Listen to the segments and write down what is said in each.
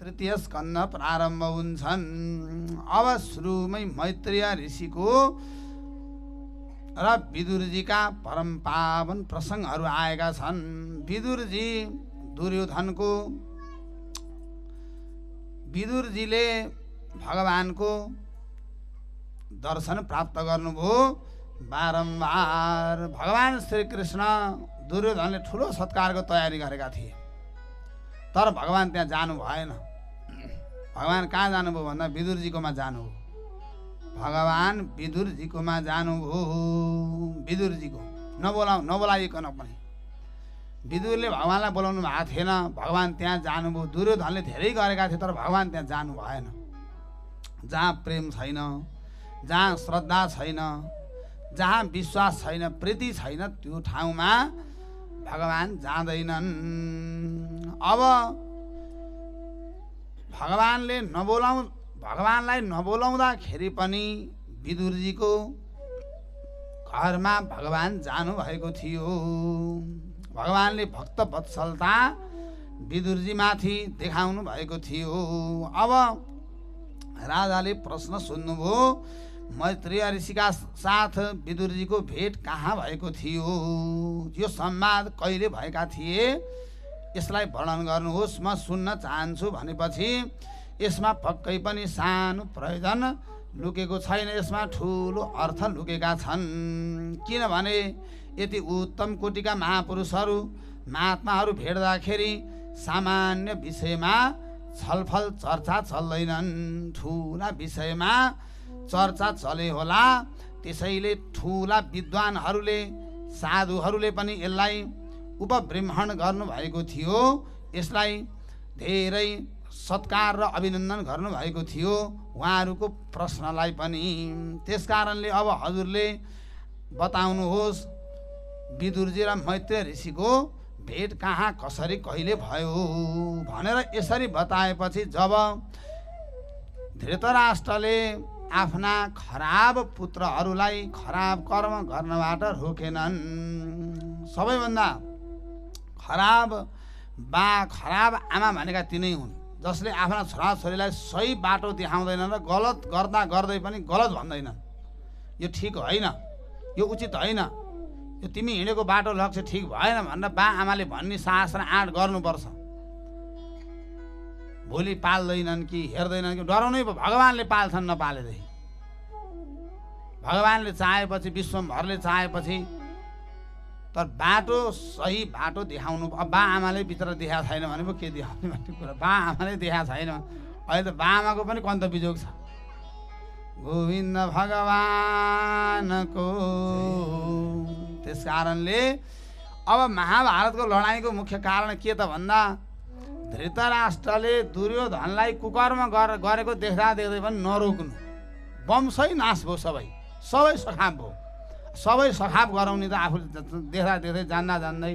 तृतीय स्कन्द प्रारम्भ हुन्छन्। अब सुरुमै मैत्रीय ऋषिको र विदुरजीका परम पावन प्रसङ्गहरू आएका छन्। विदुरजी दुर्योधनको विदुरजीले भगवानको दर्शन प्राप्त गर्नुभयो। बारम्बार भगवान् श्रीकृष्ण दुर्योधनले ठुलो सत्कारको तयारी गरेका थिए। तर भगवान् त्यहाँ जानु भएन। भगवान् कहाँ जानुभयो भन्दा विदुरजीकोमा जानुभयो। भगवान् विदुरजीकोमा जानुभयो। विदुरजीको नबोलाउ नबोलाइकन पनि। विदुरले भगवान्लाई बोलाउनु भएको थिएन। भगवान् त्यहाँ जानुभयो। दुर्योधनले धेरै गरेका थिए तर भगवान् त्यहाँ जानु भएन। जहाँ प्रेम छैन जहाँ श्रद्धा छैन जहाँ विश्वास छैन प्रीति छैन त्यो ठाउँमा भगवान् जाँदैनन्। अब भगवान्ले नबोलाउ भगवान्लाई नबोलाउँदाखेरि पनि विदुरजीको घरमा भगवान् जानुभएको थियो। भगवान्ले भक्त वत्सलता विदुरजीमाथि देखाउनु भएको थियो। अब राजाले प्रश्न सोध्नुभयो मैत्रीय ऋषिका साथ विदुरजीको भेट कहाँ भएको थियो? यो संवाद कहिले भएका थिए? यसलाई वर्णन गर्नुहोस् म सुन्न चाहन्छु भनेपछि यसमा पक्कै पनि सानो प्रयोजन लुकेको छैन यसमा ठुलो अर्थ लुकेका छन्। किनभने यति उत्तम कोटिका महापुरुषहरू महात्माहरू भेट्दाखेरि सामान्य विषयमा छलफल चर्चा चल्दैनन्। ठुला विषयमा चर्चा चले होला त्यसैले ठुला विद्वानहरूले साधुहरूले पनि यसलाई उपब्रह्मण गर्नुभएको थियो। यसलाई धेरै सत्कार र अभिनन्दन गर्नुभएको थियो उहाँहरूको प्रश्नलाई पनि। त्यस कारणले अब हजुरले बताउनुहोस् विदुरजी र मैत्री ऋषिको भेट कहाँ कसरी कहिले भयो? भनेर यसरी बताएपछि जब धृतराष्ट्रले आफ्ना खराब पुत्रहरूलाई खराब कर्म गर्नबाट रोकेनन्। सबैभन्दा खराब बा खराब आमा भनेका तिनै हुन् जसले आफ्ना छोराछोरीलाई सही बाटो देखाउँदैनन् र गलत गर्दा गर्दै पनि गलत भन्दैनन्। यो ठिक होइन यो उचित होइन यो तिमी हिँडेको बाटो लक्ष्य ठिक भएन भनेर बा आमाले भन्ने साहस र आँट गर्नुपर्छ। भोलि पाल्दैनन् कि हेर्दैनन् कि डराउनै पो भगवान्ले पाल्छन् नपालेदेखि। भगवान्ले चाहेपछि विश्वभरले चाहेपछि तर बाटो सही बाटो देखाउनु अब बा आमाले भित्र देखाएको छैन भने पो के देखाउने भन्ने कुरा। बा आमाले देखाएको छैन अहिले त बा आमाको पनि कन्त बिजोग छ। गोविन्द भगवानको। त्यस कारणले अब महाभारतको लडाइँको मुख्य कारण के त भन्दा धृतराष्ट्रले दुर्योधनलाई कुकर्म गर गरेको देख्दा देख्दै पनि नरोक्नु। वंशै नाश भयो सबै। सबै सखाप भयो। सबै सखाप गराउने त आफूले देख्दा देख्दै जान्दा जान्दै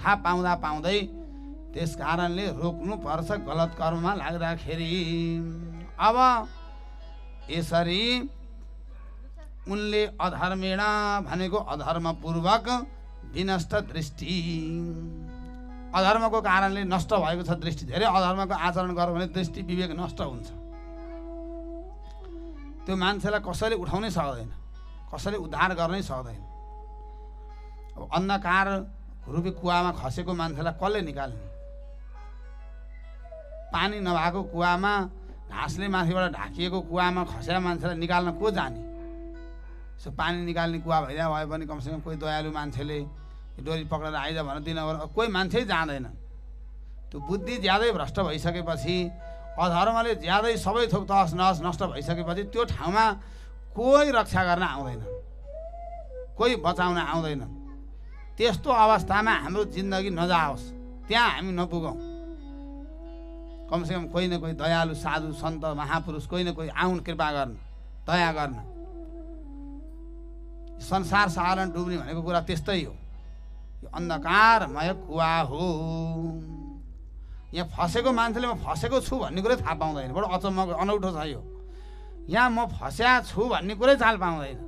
थाहा पाउँदा पाउँदै त्यस कारणले रोक्नुपर्छ गलत कर्ममा लाग्दाखेरि। अब यसरी उनले अधर्मेण भनेको अधर्मपूर्वक विनष्ट दृष्टि। अधर्मको कारणले नष्ट भएको छ दृष्टि। धेरै अधर्मको आचरण गर्यो भने दृष्टि विवेक नष्ट हुन्छ। त्यो मान्छेलाई कसैले उठाउनै सक्दैन। कसैले उद्धार गर्नै सक्दैन। अब अन्धकार रुपी कुवामा खसेको मान्छेलाई कसले निकाल्ने? पानी नभएको कुवामा घाँसले माथिबाट ढाकिएको कुवामा खसेर मान्छेलाई निकाल्न को जाने? सो पानी निकाल्ने कुवा भइदिया भए पनि कमसेकम कोही दयालु मान्छेले डोरी पक्रेर आइज भनेर दिन कोही मान्छे जाँदैन। त्यो बुद्धि ज्यादै भ्रष्ट भइसकेपछि अधर्मले ज्यादै सबै थोक तहस नहस नष्ट भइसकेपछि त्यो ठाउँमा कोही रक्षा गर्न आउँदैन। कोही बचाउन आउँदैन। त्यस्तो अवस्थामा हाम्रो जिन्दगी नजाओस्। त्यहाँ हामी नपुगौँ। कमसेकम कोही न कोही दयालु साधु सन्त महापुरुष कोही न कोही आउन् कृपा गर्न दया गर्न। संसार सारण डुब्ने भनेको कुरा त्यस्तै हो। यो अन्धकारमय कुवा हो। यहाँ फसेको मान्छेले म फसेको छु भन्ने कुरै थाहा पाउँदैन। बडो अचम्मको अनौठो छ यो। यहाँ म फस्या छु भन्ने कुरै चाल पाउँदैन।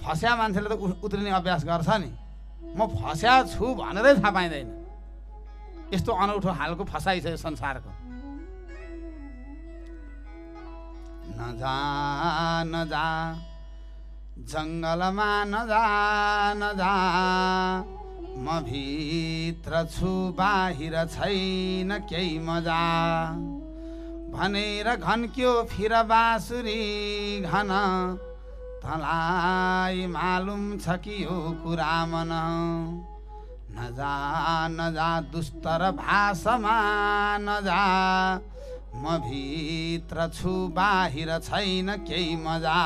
फस्या मान्छेले त उत्रिने अभ्यास गर्छ नि। म फस्या छु भनेरै थाहा पाइँदैन। यस्तो अनौठो हालको फसाइ छ यो संसारको। नजा नजा जङ्गलमा नजा नजा म भित्र छु बाहिर छैन केही मजा। भनेर घन्क्यो फिर बाँसुरी घन? तँलाई मालुम छ कि यो कुरा मन? नजा नजा दुस्तर भाषामा नजा। म भित्र छु बाहिर छैन केही मजा।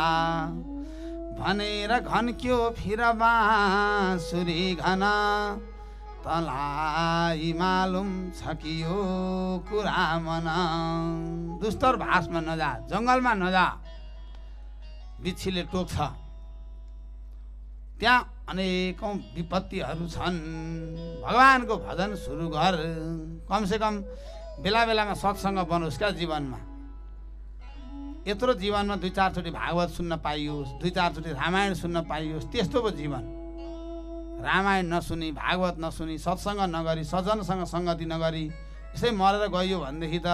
भनेर घन्क्यो फिर बाँसुरी घन? तँलाई मालुम छ कि यो कुरा मन। दुस्तर भाषमा नजा जङ्गलमा नजा। बिच्छीले टोक्छ। त्यहाँ अनेकौँ विपत्तिहरू छन्। भगवान्को भजन सुरु गर। कमसेकम बेला बेलामा सत्सङ्ग बनोस् क्या जीवनमा। यत्रो जीवनमा दुई चारचोटि भागवत सुन्न पाइयोस् दुई चारचोटि रामायण सुन्न पाइयोस् त्यस्तो पो जीवन। रामायण नसुनी भागवत नसुनी सत्सङ्ग नगरी सज्जनसँग सङ्गति नगरी यसै मरेर गइयो भनेदेखि त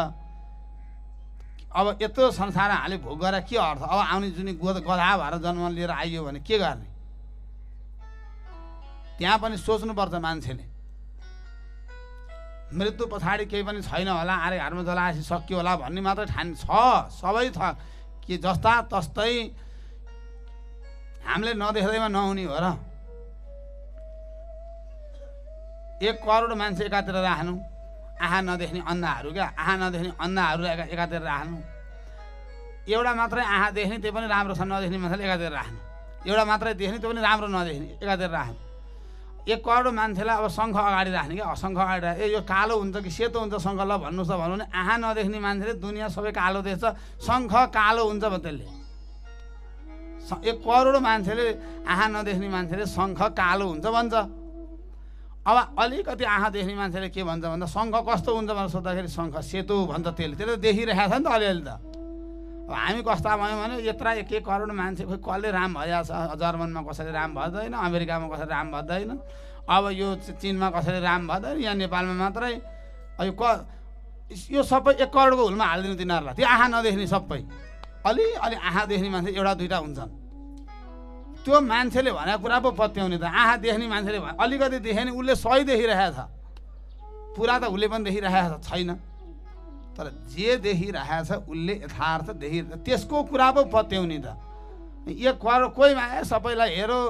अब यत्रो संसार हाले भोग गरेर के अर्थ? अब आउने जुनी गोद गधा भएर जन्म लिएर आइयो भने के गर्ने? त्यहाँ पनि सोच्नुपर्छ मान्छेले। मृत्यु पछाडि केही पनि छैन होला आरे घरमा जलाएपछि सकियो होला भन्ने मात्रै ठान छ सबै छ। कि जस्ता तस्तै हामीले नदेख्दैमा नहुने हो र। एक करोड मान्छे एकातिर राख्नु। आँखा नदेख्ने अन्धाहरू क्या? आँखा नदेख्ने अन्धाहरू एका एकातिर राख्नु। एउटा मात्रै आँखा देख्ने त्यो पनि राम्रो छ नदेख्ने मान्छेले एकातिर राख्नु। एउटा मात्रै देख्ने त्यो पनि राम्रो नदेख्ने एकातिर राख्नु। एक करोड मान्छेलाई अब शङ्ख अगाडि राख्ने क्या? शङ्ख अगाडि राख्ने। ए यो कालो हुन्छ कि सेतो हुन्छ? शङ्ख ल भन्नुहोस् त भन्नु भने आँखा नदेख्ने मान्छेले दुनियाँ सबै कालो देख्छ। शङ्ख कालो हुन्छ अब त्यसले। एक करोड मान्छेले आँखा नदेख्ने मान्छेले शङ्ख कालो हुन्छ भन्छ। अब अलिकति आँखा देख्ने मान्छेले के भन्छ भन्दा शङ्ख कस्तो हुन्छ भनेर सोद्धाखेरि शङ्ख सेतो भन्छ त्यसले। त्यसले त देखिरहेको छ नि त अलिअलि त। अब हामी कस्ता भयौँ भने यत्र एक एक करोड मान्छे खोइ कसले राम भइरहेको छ? जर्मनमा कसैले राम भर्दैन अमेरिकामा कसैले राम भर्दैन। अब यो चिनमा कसैले राम भर्दैन यहाँ नेपालमा मात्रै। यो क यो सबै एक करोडको हुलमा हालिदिनु तिनीहरूलाई। त्यो आँखा नदेख्ने सबै। अलि अलि आँखा देख्ने मान्छे एउटा दुइटा हुन्छन्। त्यो मान्छेले भनेको कुरा पो पत्याउने त। आँखा देख्ने मान्छेले अलिकति देख्यो भने उसले सही देखिरहेको छ पुरा त उसले पनि देखिरहेको छैन। तर जे देखिरहेको छ उसले यथार्थ देखि त्यसको कुरा पो पत्याउने त। एक करोड कोही माया सबैलाई हेरो।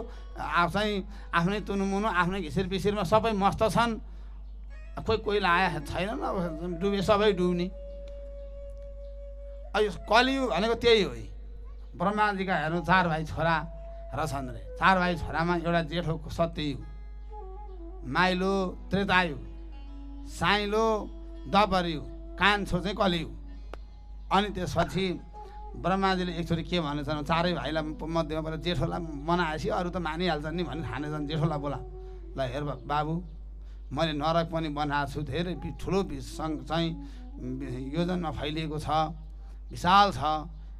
चाहिँ आफ्नै तुनुमुनु आफ्नै घिसिर पिसिरमा सबै मस्त छन्। कोही कोही लाया अब डुबे सबै डुब्ने। अब यो कलियुग भनेको त्यही हो। ब्रह्माजीका हेर्नु चार भाइ छोरा। रहेछन् रे चार भाइ छोरामा एउटा जेठो सत्ययुग माइलो त्रेतायुग साइलो दपरयुग कान्छो चाहिँ कलियुग अनि त्यसपछि ब्रह्माजीले एकचोटि के भनेछन् चारै भाइलाई मध्येमा पहिला जेठोलाई मनाएपछि अरू त मानिहाल्छन् नि भने ठानेछन् जेठोलाई बोला। ल हेर बाबु मैले नरक पनि बनाएको छु धेरै ठुलो सङ्ग चाहिँ योजनमा फैलिएको छ विशाल छ।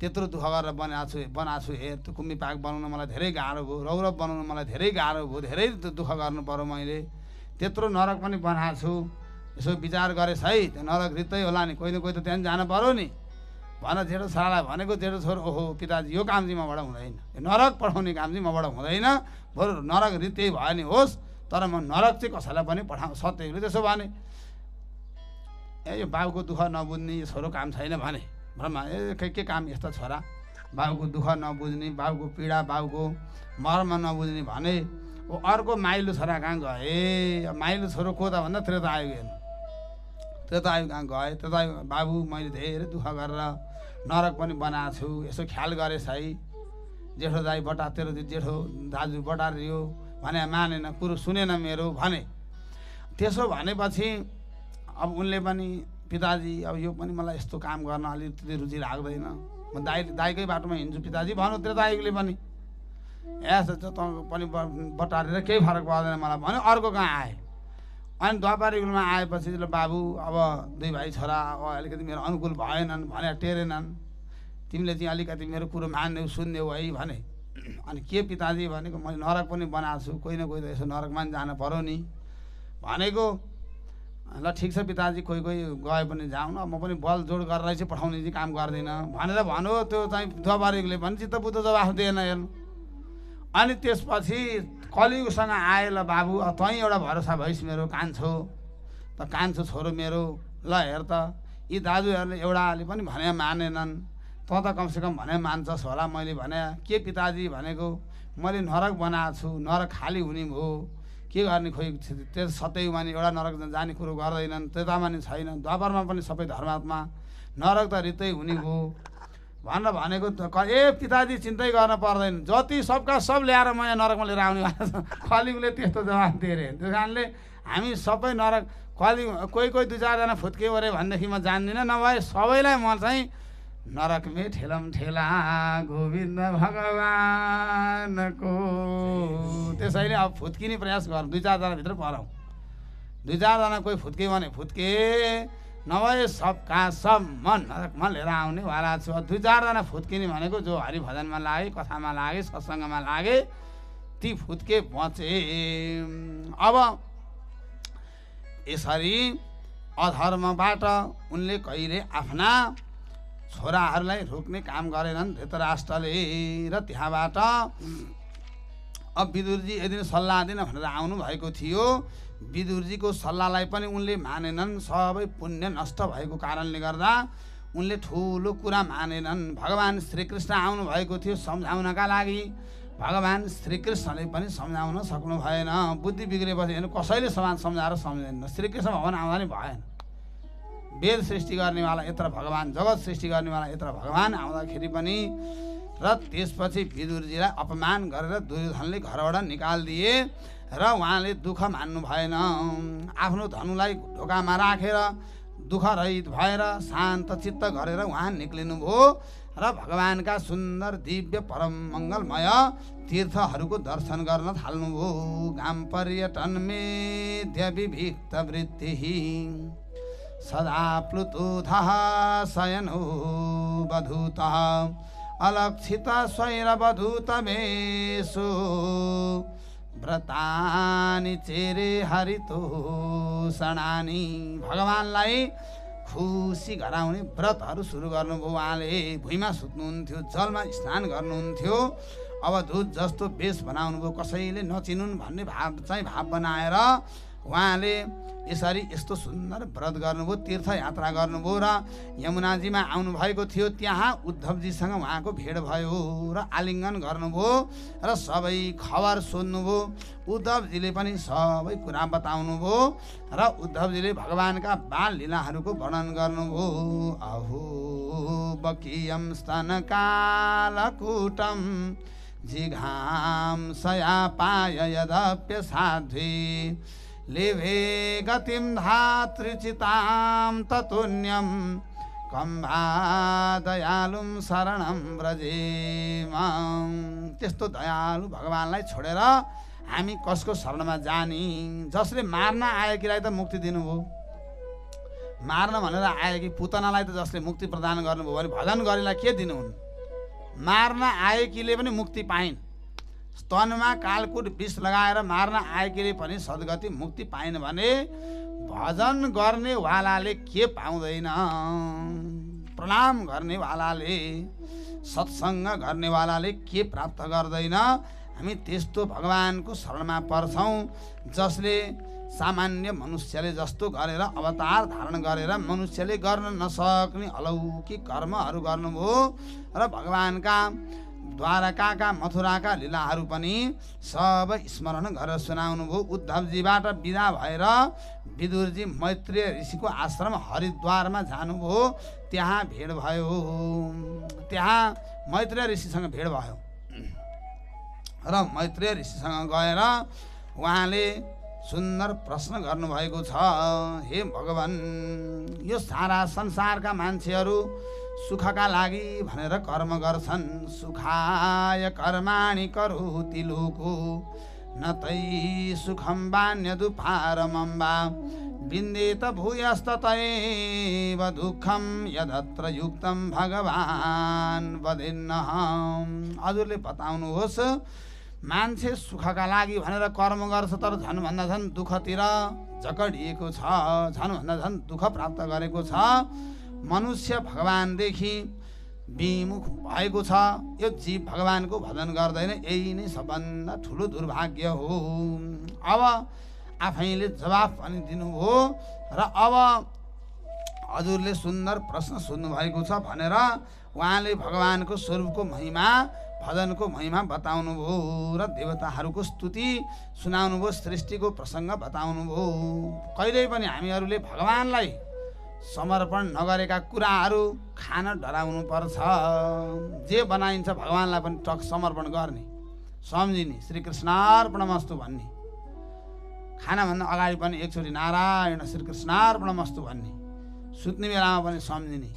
त्यत्रो दुःख गरेर बनाएको छु बनाएको छु हेर त्यो कुम्मी पाक बनाउन मलाई धेरै गाह्रो भयो रौरव बनाउन मलाई धेरै गाह्रो भयो धेरै दुःख गर्नु पऱ्यो मैले। त्यत्रो नरक पनि बनाएको छु। यसो विचार गरेस् है त्यो नरक रित्तै होला नि कोही न कोही त त्यहाँ जानु पऱ्यो नि। भन जेठो छोरालाई भनेको जेठो छोरो ओहो पिताजी यो काम चाहिँ मबाट हुँदैन। यो नरक पठाउने काम चाहिँ मबाट हुँदैन। बरु नरक रित्तै भयो नि होस् तर म नरक चाहिँ कसैलाई पनि पठाउ सत्यले त्यसो भने। ए यो बाबुको दुःख नबुझ्ने यो छोरो काम छैन भने। ब्रह्मा ए के के काम यस्तो छोरा बाबुको दुःख नबुझ्ने बाबुको पीडा बाबुको मर्म नबुझ्ने भने ओ अर्को माइलो छोरा कहाँ गए माइलो छोरो को त भन्दा त्रेता आयोग हेर्नु। त्रेता आयोग कहाँ गए त्रेता बाबु मैले धेरै दुःख गरेर नरक पनि बनाएको छु। यसो ख्याल गरेस् है। जेठो दाई बटा तेरो जेठो दाजु बटारियो भने मानेन कुरो सुनेन मेरो भने। त्यसो भनेपछि अब उनले पनि पिताजी अब यो पनि मलाई यस्तो काम गर्न अलिकति रुचि लाग्दैन। म दाइ दाइकै बाटोमा हिँड्छु। पिताजी भन्नु त्रेतायुगले पनि। यसो त तँ पनि बटारेर केही फरक पर्दैन मलाई। भन्यो अर्को कहाँ आए? अनि द्वापार युगमा आएपछि ल बाबु अब दुई भाइ छोरा अब अलिकति मेरो अनुकूल भएनन् भने टेरेनन्। तिमीले चाहिँ अलिकति मेरो कुरो मान्यौ सुन्यौ है भने। अनि के पिताजी भनेको मैले नरक पनि बनाएको छु। कोही न कोही त यसो नरकमा पनि जानु पऱ्यो नि। भनेको ल ठिक छ पिताजी कोही कोही गए पनि जाउँ न म पनि बल जोड गरेर चाहिँ पठाउने चाहिँ काम गर्दिनँ। भनेर भन्यो त्यो चाहिँ द्वापारिकले भने चित्त बुद्ध जवाफ दिएन हेर्नु अनि त्यसपछि कलियुगसँग आए ल बाबु तैँ एउटा भरोसा भइस् मेरो कान्छो। त कान्छो छोरो मेरो। ल हेर त यी दाजुहरूले एउटाले पनि भने मानेनन्। तँ त कमसेकम भने मान्छस् होला। मैले भने के पिताजी भनेको? मैले नरक बनाएको छु। नरक खाली हुने भयो के गर्ने खोइ? त्यो सत्यमा नि एउटा नरक जाने कुरो गर्दैनन् त्यतामा नि छैन द्वापरमा पनि सबै धर्मात्मा। नरक त रित्तै हुने भयो भनेर भनेको ए पिताजी चिन्तै गर्न पर्दैन। जति सबका सब ल्याएर म यहाँ नरकमा लिएर आउने कलियुगले त्यस्तो जवाब दिएर त्यस कारणले हामी सबै नरक कलि कोही कोही दुई चारजना फुत्क्यो अरे भनेदेखि म जान्दिनँ। नभए सबैलाई म चाहिँ नरकमे ठेलम ठेला गोविन्द भगवानको त्यसैले अब फुत्किने प्रयास गर दुई चारजनाभित्र पराउँ दुई चारजना कोही फुत्के भने फुत्के नभए सबका सब म नरकमा लिएर आउनेवाला छु। दुई चारजना फुत्किने भनेको जो हरिभजनमा लागे कथामा लागे सत्सङ्गमा लागे ती फुत्के बचे अब यसरी अधर्मबाट उनले कहिले आफ्ना छोराहरूलाई रोक्ने काम गरेनन्। धृतराष्ट्रले र त्यहाँबाट अब विदुरजी यदि सल्लाह दिन भनेर आउनुभएको थियो विदुरजीको सल्लाहलाई पनि उनले मानेनन्। सबै पुण्य नष्ट भएको कारणले गर्दा उनले ठुलो कुरा मानेनन्। भगवान् श्रीकृष्ण आउनुभएको थियो सम्झाउनका लागि। भगवान् श्रीकृष्णले पनि सम्झाउन सक्नु भएन बुद्धि बिग्रेपछि हेर्नु कसैले समाज सम्झाएर सम्झेन। श्रीकृष्ण भगवान् आउँदा नि भएन। वेद सृष्टि गर्नेवाला यत्र भगवान् जगत सृष्टि गर्नेवाला यत्र भगवान् आउँदाखेरि पनि र त्यसपछि विदुरजीलाई अपमान गरेर दुर्योधनले घरबाट निकालिदिए र उहाँले दुःख मान्नु भएन। आफ्नो धनुलाई ढोकामा राखेर दुःख रहित भएर शान्त चित्त गरेर उहाँ निक्लिनुभयो र भगवान्का सुन्दर दिव्य परम मङ्गलमय तीर्थहरूको दर्शन गर्न थाल्नुभयो। घाम पर्यटन मेध्य विभिक्त वृत्ति सदा प्लुतुधः शयनो वधूतः अलक्षित स्वैरवधूतमेषु व्रतानि चेरे हरितोषणानि भगवान्लाई खुसी गराउने व्रतहरू सुरु गर्नुभयो उहाँले भुइँमा सुत्नुहुन्थ्यो जलमा स्नान गर्नुहुन्थ्यो। अब दुध जस्तो बेस बनाउनु भयो। कसैले नचिनुन् भन्ने भाव चाहिँ भाव बनाएर उहाँले यसरी यस्तो सुन्दर व्रत गर्नुभयो तीर्थयात्रा गर्नुभयो र यमुनाजीमा आउनुभएको थियो त्यहाँ उद्धवजीसँग उहाँको भेट भयो र आलिङ्गन गर्नुभयो र सबै खबर सोध्नुभयो उद्धवजीले पनि सबै कुरा बताउनुभयो र उद्धवजीले भगवान्का बाल लीलाहरूको वर्णन गर्नुभयो। अहो बकियम स्तनकालकुटम जिघाम सया पाय यदप्य साध्वी। लेभे गतिं धातृचितां ततुन्यं। कम्भा शरणं त्यस्तो दयालु भगवान्लाई छोडेर हामी कसको शरणमा जाने? जसले मार्न आएकीलाई त मुक्ति दिनुभयो। मार्न भनेर आएकी पुतनालाई त जसले मुक्ति प्रदान गर्नुभयो भने भजन गरेलाई के दिनुहुन्? मार्न आएकीले पनि मुक्ति पाइन्। स्तनमा कालकुट विष लगाएर मार्न आएकीले पनि सद्गति मुक्ति पाइन् भने भजन गर्नेवालाले के पाउँदैन? प्रणाम गर्नेवालाले सत्सङ्ग गर्नेवालाले के प्राप्त गर्दैन? हामी त्यस्तो भगवान्को शरणमा पर्छौँ जसले सामान्य मनुष्यले जस्तो गरेर अवतार धारण गरेर मनुष्यले गर्न नसक्ने अलौकिक कर्महरू गर्नुभयो र भगवान्का द्वारकाका मथुराका लीलाहरू पनि सबै स्मरण गरेर सुनाउनु भयो। उद्धवजीबाट विदा भएर विदुरजी मैत्रेय ऋषिको आश्रम हरिद्वारमा जानुभयो त्यहाँ भेट भयो। त्यहाँ मैत्रेय ऋषिसँग भेट भयो। र मैत्रेय ऋषिसँग गएर उहाँले सुन्दर प्रश्न गर्नुभएको छ हे भगवान् यो सारा संसारका मान्छेहरू सुखका लागि भनेर कर्म गर्छन्। सुखाय कर्माणि करोति लोको न तै सुखम बान्यदुपारमम्बा विन्देत भूयस्ततैव दुःखम यदत्र युक्तं भगवान् वदिन्न हजुरले बताउनुहोस् मान्छे सुखका लागि भनेर कर्म गर्छ तर झन्भन्दा झन् दुःखतिर जकडिएको छ झन्भन्दा झन् दुःख प्राप्त गरेको छ। मनुष्य भगवान्देखि विमुख भएको छ। यो जीव भगवान्को भजन गर्दैन यही नै सबभन्दा ठुलो दुर्भाग्य हो। अब आफैले जवाफ पनि दिनुभयो र अब हजुरले सुन्दर प्रश्न सोध्नुभएको छ भनेर उहाँले भगवान्को स्वरूपको महिमा भजनको महिमा बताउनुभयो र देवताहरूको स्तुति सुनाउनुभयो सृष्टिको प्रसङ्ग बताउनुभयो। कहिल्यै पनि हामीहरूले भगवान्लाई समर्पण नगरेका कुराहरू खान डराउनु पर्छ जे बनाइन्छ भगवान्लाई पनि टक समर्पण गर्ने। सम्झिने श्रीकृष्णार्पणमस्तु भन्ने। खानाभन्दा अगाडि पनि एकचोटि नारायण श्रीकृष्णार्पणमस्तु भन्ने। सुत्ने बेलामा पनि सम्झिने।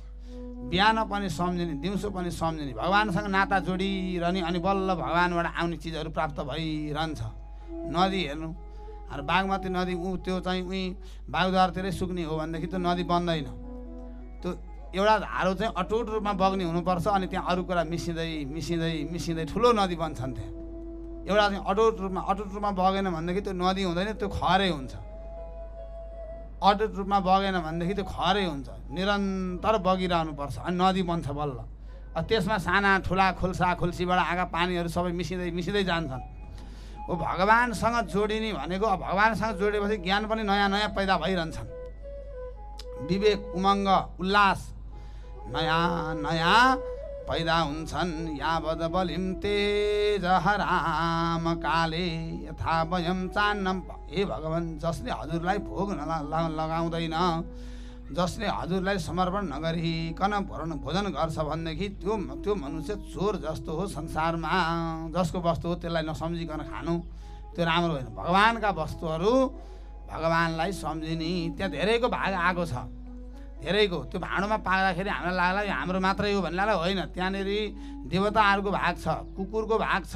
बिहान पनि सम्झिने दिउँसो पनि सम्झिने। भगवान्सँग नाता जोडिरहने अनि बल्ल भगवान्बाट आउने चिजहरू प्राप्त भइरहन्छ। नदी हेर्नु र बागमती नदी ऊ त्यो चाहिँ उहीँ बागद्वारतिरै सुक्ने हो भनेदेखि त्यो नदी बन्दैन। त्यो एउटा धारो चाहिँ अटुट रूपमा बग्ने हुनुपर्छ अनि त्यहाँ अरू कुरा मिसिँदै मिसिँदै मिसिँदै ठुलो नदी बन्छन् त्यहाँ। एउटा चाहिँ अटुट रूपमा अटुट रूपमा बगेन भनेदेखि त्यो नदी हुँदैन त्यो खरै हुन्छ। अटुट रूपमा बगेन भनेदेखि त्यो खरै हुन्छ। निरन्तर बगिरहनुपर्छ अनि नदी बन्छ बल्ल। त्यसमा साना ठुला खुल्सा खुल्सीबाट आएका पानीहरू सबै मिसिँदै मिसिँदै जान्छन्। हो भगवान्सँग जोडिने भनेको भगवान्सँग जोडेपछि ज्ञान पनि नयाँ नयाँ पैदा भइरहन्छन्। विवेक उमङ्ग उल्लास नयाँ नयाँ पैदा हुन्छन्। यावद बलिम तेज राम काले यथा वयम चान्नम हे भगवान् जसले हजुरलाई भोग लगाउँदैन जसले हजुरलाई समर्पण नगरिकन भरण भोजन गर्छ भनेदेखि त्यो त्यो मनुष्य चोर जस्तो हो संसारमा। जसको वस्तु हो त्यसलाई नसम्झिकन खानु। त्यो राम्रो होइन। भगवान्का वस्तुहरू भगवान्लाई सम्झिने। त्यहाँ धेरैको भाग आएको छ। धेरैको त्यो भाँडोमा पाक्दाखेरि हामीलाई लाग्ला यो हाम्रो मात्रै हो भन्ने होइन त्यहाँनिर देवताहरूको भाग छ कुकुरको भाग छ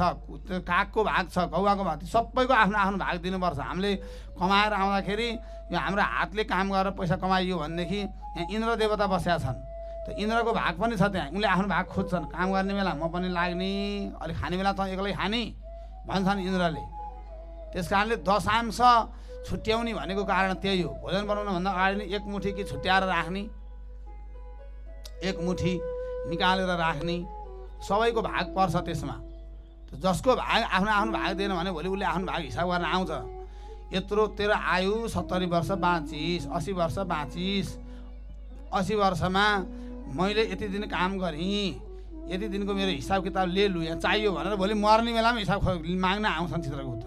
कागको भाग छ कौवाको भाग। सबैको आफ्नो आफ्नो भाग दिनुपर्छ। हामीले कमाएर आउँदाखेरि यो हाम्रो हातले काम गरेर पैसा कमाइयो भनेदेखि यहाँ इन्द्र देवता बसेका छन्। त्यो इन्द्रको भाग पनि छ त्यहाँ। उनले आफ्नो भाग खोज्छन्। काम गर्ने बेला म पनि लाग्ने अलिक खाने बेला त एक्लै खाने भन्छन् इन्द्रले। त्यस कारणले दशांश छुट्याउने भनेको कारण त्यही हो। भोजन बनाउनुभन्दा अगाडि नै एक मुठी कि छुट्याएर राख्ने एक मुठी निकालेर राख्ने सबैको भाग पर्छ त्यसमा। जसको भाग आफ्नो आफ्नो भाग दिएन भने भोलि उसले आफ्नो भाग हिसाब गर्न आउँछ। यत्रो तेरो आयु सत्तरी वर्ष बाँचिस असी वर्ष बाँचिस। असी वर्षमा मैले यति दिन काम गरेँ यति दिनको मेरो हिसाब किताब ले लु यहाँ चाहियो भनेर भोलि मर्ने बेलामा हिसाब माग्न आउँछन् चित्रगुप्त।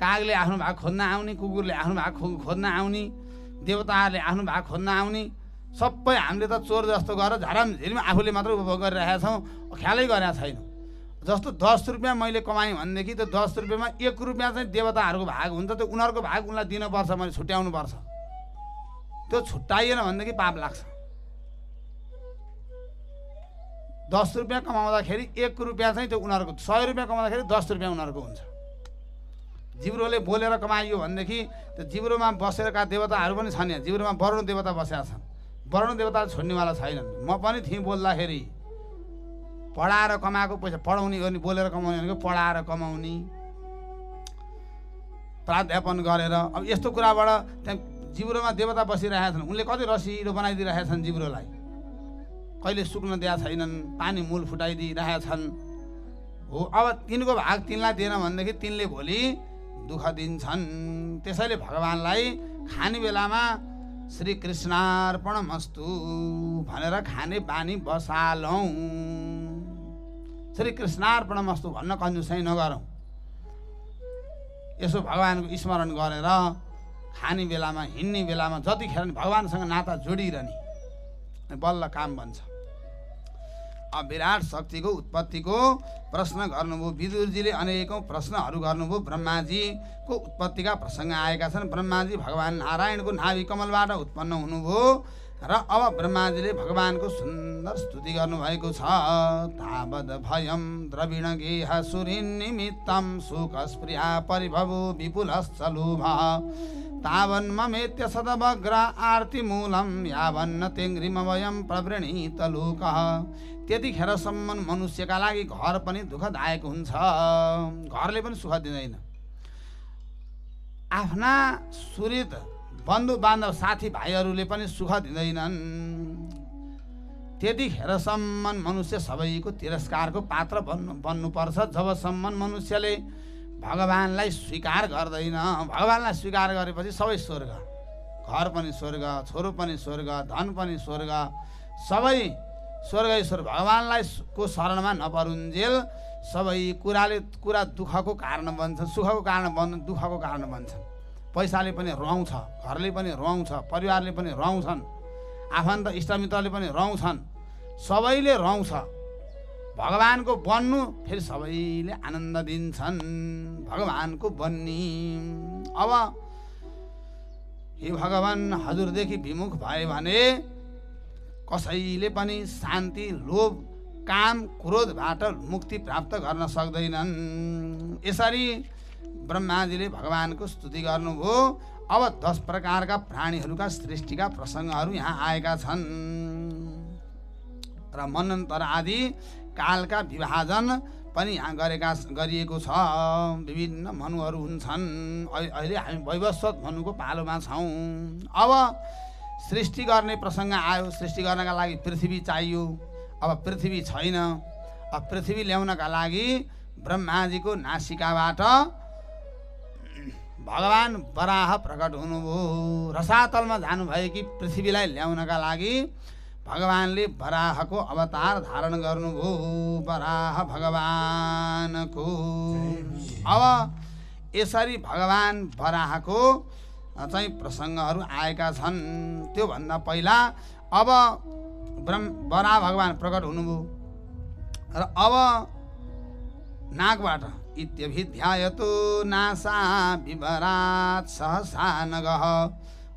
कागले आफ्नो भाग खोज्न आउने कुकुरले आफ्नो भाग खोज्न आउने देवताहरूले आफ्नो भाग खोज्न आउने सबै हामीले त चोर जस्तो गरेर झरामझिरमा आफूले मात्रै उपभोग गरिरहेका छौँ ख्यालै गरेका छैनौँ। जस्तो दस रुपियाँ मैले कमाएँ भनेदेखि त्यो दस रुपियाँमा एक रुपियाँ चाहिँ देवताहरूको भाग हुन्छ त्यो उनीहरूको भाग उनलाई दिनुपर्छ मैले छुट्याउनुपर्छ। त्यो छुट्याइएन भनेदेखि पाप लाग्छ। दस रुपियाँ कमाउँदाखेरि एक रुपियाँ चाहिँ त्यो उनीहरूको सय रुपियाँ कमाउँदाखेरि दस रुपियाँ उनीहरूको हुन्छ। जिब्रोले बोलेर कमाइयो भनेदेखि त्यो जिब्रोमा बसेका देवताहरू पनि छन् यहाँ। जिब्रोमा वरुण देवता बसेका छन्। वरुण देवता छोड्नेवाला छैनन्। म पनि थिएँ बोल्दाखेरि। पढाएर कमाएको पैसा पढाउने गर्ने बोलेर कमाउने भनेको पढाएर कमाउने। प्राध्यापन गरेर। अब यस्तो कुराबाट त्यहाँ जिब्रोमा देवता बसिरहेका छन्। उनले कति रसिलो बनाइदिइरहेका छन् जिब्रोलाई। कहिले सुक्न दिएका छैनन् पानी मूल फुटाइदिइरहेका छन्। हो अब तिनको भाग तिनलाई दिएन भनेदेखि तिनले भोलि दुःख दिन्छन्। त्यसैले भगवान्लाई खाने बेलामा श्री कृष्णार्पण मस्तु भनेर खाने बानी बसालौँ। श्री कृष्णार्पण मस्तु भन्न कन्जुसै नगरौँ। यसो भगवान्को स्मरण गरेर खाने बेलामा हिँड्ने बेलामा जतिखेर भगवान्सँग नाता जोडिरहने बल्ल काम बन्छ। विराट शक्तिको उत्पत्तिको प्रश्न गर्नुभयो। विदुरजीले अनेकौँ प्रश्नहरू गर्नुभयो। ब्रह्माजीको उत्पत्तिका प्रसङ्ग आएका छन्। ब्रह्माजी भगवान् नारायणको नाभि कमलबाट उत्पन्न हुनुभयो। र अब ब्रह्माजीले भगवानको सुन्दर स्तुति गर्नुभएको छ। तावद भयम द्रविण गेह सुरिन निमित्तम सुख स्प्रिया परिभवो विपुलश्चलुभ तावन्ममेत्य आर्ति मूलम यावन्न तेङ्ग्रिम वयम प्रवृणीत लोक। त्यतिखेरसम्म मनुष्यका लागि घर पनि दुःखदायक हुन्छ। घरले पनि सुख दिँदैन। आफ्ना सुरित बन्धु बान्धव साथीभाइहरूले पनि सुख दिँदैनन्। त्यतिखेरसम्म मनुष्य सबैको तिरस्कारको पात्र बन्नु बन्नुपर्छ। जबसम्म मनुष्यले भगवान्लाई स्वीकार गर्दैन भगवान्लाई स्वीकार गरेपछि सबै स्वर्ग घर पनि स्वर्ग छोरो पनि स्वर्ग धन पनि स्वर्ग सबै स्वर्गेश्वर भगवान्लाई को शरणमा नपरुन्जेल सबै कुराले कुरा दुःखको कारण बन्छन् सुखको कारण बन् दुःखको कारण बन्छन्। पैसाले पनि रुवाउँछ घरले पनि रुवाउँछ परिवारले पनि रुवाउँछन् आफन्त इष्टमित्रले पनि रुवाउँछन् सबैले रुवाउँछ। भगवान्को बन्नु फेरि सबैले आनन्द दिन्छन् भगवान्को बन्नी। अब हे भगवान् हजुरदेखि विमुख भयो भने कसैले पनि शान्ति लोभ काम क्रोधबाट मुक्ति प्राप्त गर्न सक्दैनन्। यसरी ब्रह्माजीले भगवान्को स्तुति गर्नुभयो। अब दस प्रकारका प्राणीहरूका सृष्टिका प्रसङ्गहरू यहाँ आएका छन्। र मनन्तर आदि कालका विभाजन पनि यहाँ गरेका गरिएको छ। विभिन्न मनुहरू हुन्छन्। अहिले हामी वैवस्वत मनुको पालोमा छौँ। अब सृष्टि गर्ने प्रसङ्ग आयो। सृष्टि गर्नका लागि पृथ्वी चाहियो। अब पृथ्वी छैन। अब पृथ्वी ल्याउनका लागि ब्रह्माजीको नासिकाबाट भगवान् वराह प्रकट हुनुभयो रसातलमा जानुभयो कि पृथ्वीलाई ल्याउनका लागि भगवान्ले वराहको अवतार धारण गर्नुभयो वराह भगवानको। अब यसरी भगवान् वराहको चाहिँ प्रसङ्गहरू आएका छन्। त्योभन्दा पहिला अब ब्रह्म वराह भगवान् प्रकट हुनुभयो र अब नागबाट इत्यभिध्यायतो नासा विवरात् सहसा नगः।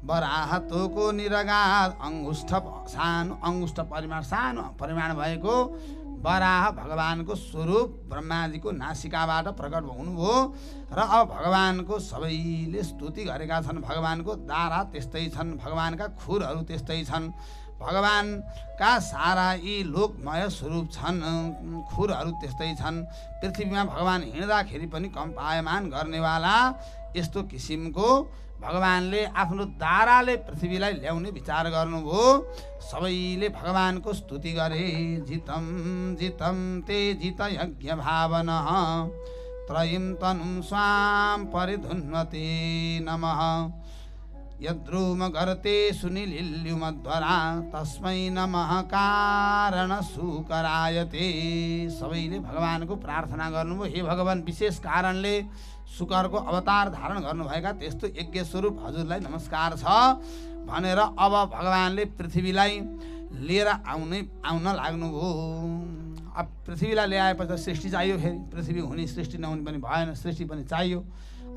बराहतोको निरगात। अङ्गुष्ठ सानो अङ्गुष्ठ परिमाण सानो परिमाण भएको वराह भगवान्को स्वरूप ब्रह्माजीको नासिकाबाट प्रकट हुनुभयो र अब भगवान्को सबैले स्तुति गरेका छन्। भगवान्को दारा त्यस्तै छन्। भगवान्का खुरहरू त्यस्तै छन्। भगवान्का सारा यी लोकमय स्वरूप छन्। खुरहरू त्यस्तै छन्। पृथ्वीमा भगवान् हिँड्दाखेरि पनि कम्पायमान गर्नेवाला यस्तो किसिमको भगवान्ले आफ्नो दाराले पृथ्वीलाई ल्याउने विचार गर्नुभयो। सबैले भगवान्को स्तुति गरे। जितम जितम ते जित यज्ञ भावन। त्रयिम तनुम स्वाम परिधुन्वते नमः। यद्रुम गर्ते सुनिलिल्युमध्वरा तस्मै नमः कारण सुकरायते सबैले भगवान्को प्रार्थना गर्नुभयो। हे भगवान् विशेष कारणले सुकरको अवतार धारण गर्नुभएका त्यस्तो यज्ञ स्वरूप हजुरलाई नमस्कार छ भनेर अब भगवान्ले पृथ्वीलाई लिएर आउने आउन लाग्नुभयो। अब पृथ्वीलाई ल्याएपछि सृष्टि चाहियो फेरि। पृथ्वी हुने सृष्टि नहुने पनि भएन सृष्टि पनि चाहियो।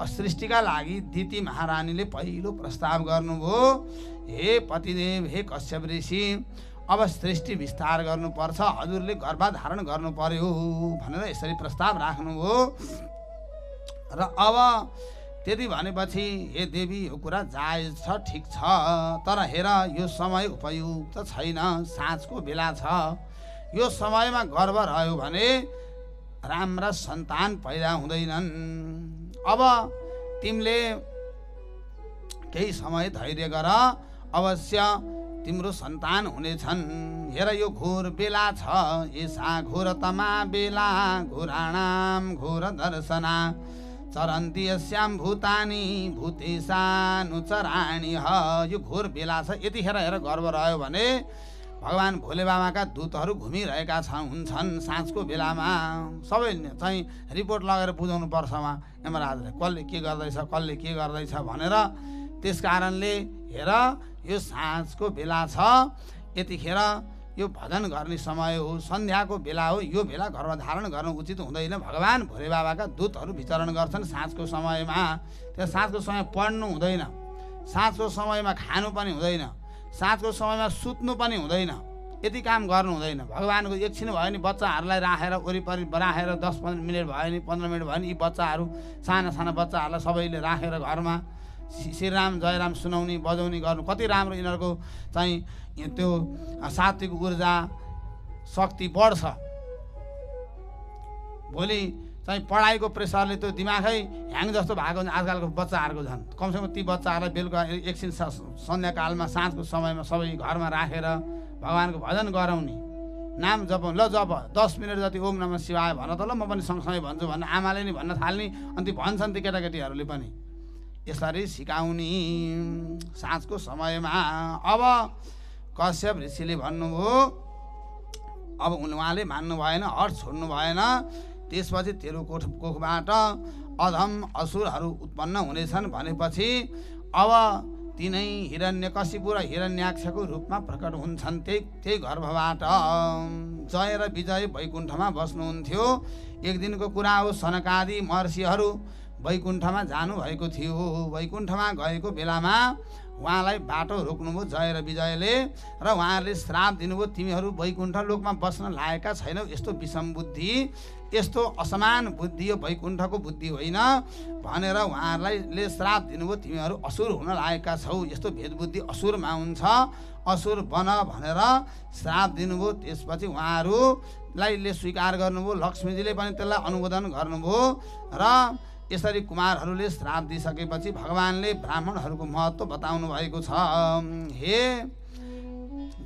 सृष्टिका लागि दिती महारानीले पहिलो प्रस्ताव गर्नुभयो। हे पतिदेव हे कश्यप ऋषि अब सृष्टि विस्तार गर्नुपर्छ हजुरले गर्भधारण गर्नु पर्यो भनेर यसरी प्रस्ताव राख्नुभयो। र अब त्यति भनेपछि हे देवी यो कुरा जायज छ ठिक छ तर हेर यो समय उपयुक्त छैन साँझको बेला छ। यो समयमा गर्भ रह्यो भने राम्रा सन्तान पैदा हुँदैनन्। अब तिमीले केही समय धैर्य गर। अवश्य तिम्रो सन्तान हुनेछन्। हेर यो घोर बेला छ। यसा घोर तमा बेला। घोराणाम घोर दर्शना। चरन्ती यस्याम भूतानी चराणी ह यो घोर बेला छ। यतिखेर हेर गर्व रह्यो भने भगवान् भोले बाबाका दूतहरू घुमिरहेका छन् हुन्छन् साँझको बेलामा। सबै चाहिँ रिपोर्ट लगेर बुझाउनु पर्छ उहाँ। यमराजले कसले के गर्दैछ कसले के गर्दैछ भनेर त्यस कारणले हेर यो साँझको बेला छ। यतिखेर यो भजन गर्ने समय हो सन्ध्याको बेला हो। यो बेला गर्भधारण गर्नु उचित हुँदैन। भगवान् भोले बाबाका दूतहरू विचरण गर्छन् साँझको समयमा। त्यो साँझको समय पढ्नु हुँदैन। साँझको समयमा खानु पनि हुँदैन। साँझको समयमा सुत्नु पनि हुँदैन। यति काम गर्नु हुँदैन। भगवान्को एकछिन भयो नि बच्चाहरूलाई राखेर वरिपरि राखेर दस पन्ध्र मिनट भयो नि पन्ध्र मिनट भयो नि यी बच्चाहरू साना साना बच्चाहरूलाई सबैले राखेर घरमा श्री श्रीराम जयराम सुनाउने बजाउने गर्नु। कति राम्रो यिनीहरूको चाहिँ त्यो सात्विक ऊर्जा शक्ति बढ्छ। भोलि चाहिँ पढाइको प्रेसरले त्यो दिमागै ह्याङ जस्तो भएको हुन्छ आजकलको बच्चाहरूको झन्। कमसेकम ती बच्चाहरूलाई बेलुका एकछिन सन्ध्याकालमा साँझको समयमा सबै घरमा राखेर भगवान्को भजन गराउने। नाम जप ल जप दस मिनट जति ओम नम शिवाय भन त ल म पनि सँगसँगै भन्छु भन्ने आमाले नि भन्न थाल्ने अनि ती भन्छन् ती केटाकेटीहरूले पनि। यसरी सिकाउने साँझको समयमा। अब कश्यप ऋषिले भन्नुभयो अब उहाँले मान्नु भएन हट छोड्नु भएन। त्यसपछि तेरो कोठ कोखबाट अधम असुरहरू उत्पन्न हुनेछन् भनेपछि अब तिनै हिरण्यकशिपु र हिरण्याक्षको रूपमा प्रकट हुन्छन् त्यही त्यही गर्भबाट। जय र विजय वैकुण्ठमा बस्नुहुन्थ्यो। एक दिनको कुरा हो सनकादि महर्षिहरू वैकुण्ठमा जानुभएको थियो। वैकुण्ठमा गएको बेलामा उहाँलाई बाटो रोक्नुभयो जय र विजयले र उहाँहरूले श्राप दिनुभयो तिमीहरू वैकुण्ठ लोकमा बस्न लायकका छैनौ यस्तो विषम बुद्धि। यस्तो असमान बुद्धि यो वैकुण्ठको बुद्धि होइन। भनेर उहाँहरूलाई ले श्राप दिनुभयो तिमीहरू असुर हुन लायकका छौ यस्तो भेदबुद्धि असुरमा हुन्छ। असुर बन भनेर श्राप दिनुभयो। त्यसपछि उहाँहरूलाई ले स्वीकार गर्नुभयो। लक्ष्मीजीले पनि त्यसलाई अनुमोदन गर्नुभयो र यसरी कुमारहरूले श्राप दिइसकेपछि भगवान्ले ब्राह्मणहरूको महत्त्व बताउनु भएको छ। हे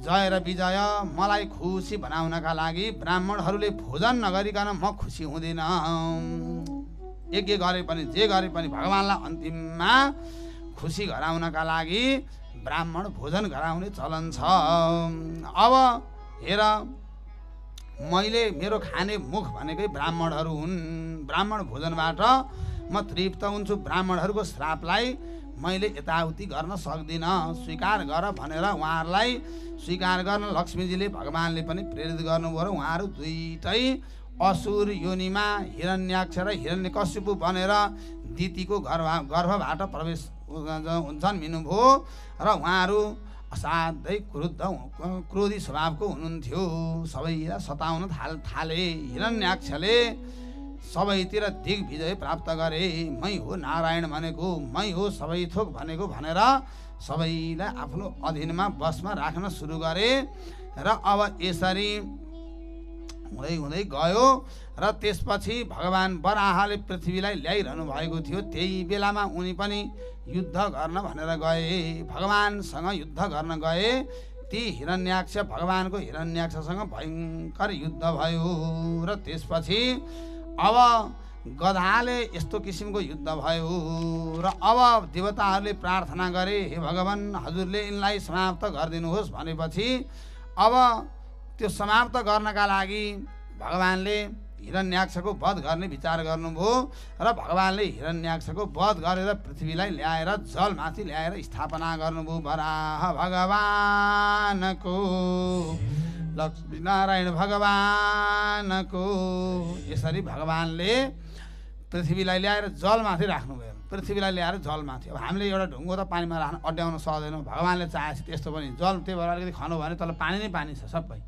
जय र विजय मलाई खुसी बनाउनका लागि ब्राह्मणहरूले भोजन नगरिकन म खुसी हुँदिनँ। यज्ञ गरे पनि जे गरे पनि भगवान्लाई अन्तिममा खुसी गराउनका लागि ब्राह्मण भोजन गराउने चलन छ। अब हेर मैले मेरो खाने मुख भनेकै ब्राह्मणहरू हुन्। ब्राह्मण भोजनबाट म तृप्त हुन्छु। ब्राह्मणहरूको श्रापलाई मैले यताउति गर्न सक्दिनँ। स्वीकार गर भनेर उहाँहरूलाई स्वीकार गर्न लक्ष्मीजीले भगवान्ले पनि प्रेरित गर्नुभयो र उहाँहरू दुइटै असुर योनिमा हिरण्याक्ष र हिरण्यकश्यपु बनेर दितीको गर्भ गर्भबाट प्रवेश हुन्छन् मिनुभयो र उहाँहरू असाध्यै क्रुद्ध क्रोधी स्वभावको हुनुहुन्थ्यो। सबैलाई सताउन थाल थाले। हिरण्याक्षले सबैतिर दिग्विजय प्राप्त गरे। मै हो नारायण भनेको मै हो सबै थोक भनेको भनेर सबैलाई आफ्नो अधीनमा बसमा राख्न सुरु गरे। र अब यसरी हुँदै हुँदै गयो र त्यसपछि भगवान् बराहले पृथ्वीलाई ल्याइरहनु भएको थियो। त्यही बेलामा उनी पनि युद्ध गर्न भनेर गए। भगवान्सँग युद्ध गर्न गए। ती हिरण्याक्ष भगवान्को हिरण्याक्षसँग भयङ्कर युद्ध भयो। र त्यसपछि अब गधाले यस्तो किसिमको युद्ध भयो र अब देवताहरूले प्रार्थना गरे हे भगवान् हजुरले यिनलाई समाप्त गरिदिनुहोस् भनेपछि अब त्यो समाप्त गर्नका लागि भगवान्ले हिरण्याक्षको वध गर्ने विचार गर्नुभयो र भगवान्ले हिरण्याक्षको वध गरेर पृथ्वीलाई ल्याएर जलमाथि ल्याएर स्थापना गर्नुभयो। वराह भगवानको लक्ष्मीनारायण भगवानको। यसरी भगवान्ले पृथ्वीलाई ल्याएर जलमाथि राख्नुभयो। पृथ्वीलाई ल्याएर जलमाथि। अब हामीले एउटा ढुङ्गो त पानीमा राख्न अड्याउन सक्दैनौँ। भगवान्ले चाहेपछि त्यस्तो पनि जल त्यही भएर अलिकति खानु भने तल पानी नै पानी छ सबै।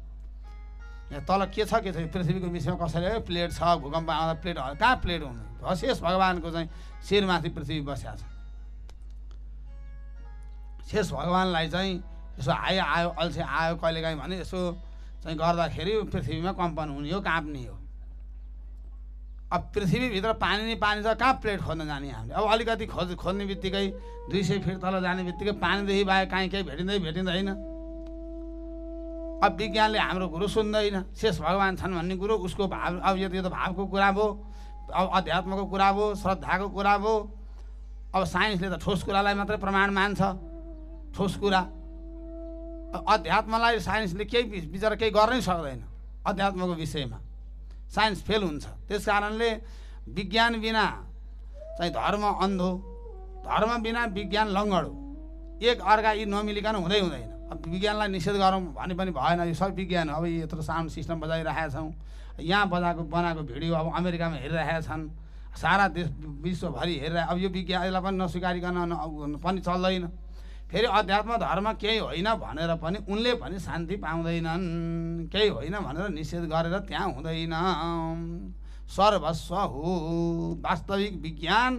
यहाँ तल के छ के छ? पृथ्वीको विषयमा कसैले "ए, प्लेट छ भूकम्प आउँदा प्लेट कहाँ प्लेट हुनु? अशेष भगवान्को चाहिँ शिरमाथि पृथ्वी बसिया छ। शेष भगवान्लाई चाहिँ यसो आयो आयो अल्छे आयो कहिलेकाहीँ भने यसो चाहिँ गर्दाखेरि पृथ्वीमा कम्पन हुने हो काँप्ने हो। अब पृथ्वीभित्र पानी नै पानी छ कहाँ प्लेट खोज्न जाने हामीले? अब अलिकति खोज खोज्ने बित्तिकै दुई सय फिट तल जाने बित्तिकै पानीदेखि बाहेक काहीँ केही भेटिँदै भेटिँदैन। अब विज्ञानले हाम्रो कुरो सुन्दैन। शेष भगवान् छन् भन्ने कुरो उसको भाव अब यो त भावको कुरा भयो अब अध्यात्मको कुरा भयो श्रद्धाको कुरा भयो। अब साइन्सले त ठोस कुरालाई मात्रै प्रमाण मान्छ। ठोस कुरा। अध्यात्मलाई साइन्सले केही विचार केही गर्नै सक्दैन अध्यात्मको विषयमा। साइन्स फेल हुन्छ। त्यस कारणले विज्ञान बिना चाहिँ धर्म अन्धो धर्म बिना विज्ञान लङ्गडो। एक अर्का यी नमिलिकन हुँदै हुँदैन। अब विज्ञानलाई निषेध गरौँ भने पनि भएन यो सब विज्ञान अब यत्रो साउन्ड सिस्टम बजाइरहेका छौँ। यहाँ बजाएको बनाएको भिडियो अब अमेरिकामा हेरिरहेका छन्। सारा देश विश्वभरि हेरिरहे अब यो विज्ञान यसलाई पनि नस्वीकारिकन पनि चल्दैन। फेरि अध्यात्म धर्म केही होइन भनेर पनि उनले पनि शान्ति पाउँदैनन्। केही होइन भनेर निषेध गरेर त्यहाँ हुँदैन सर्वस्व हो वास्तविक विज्ञान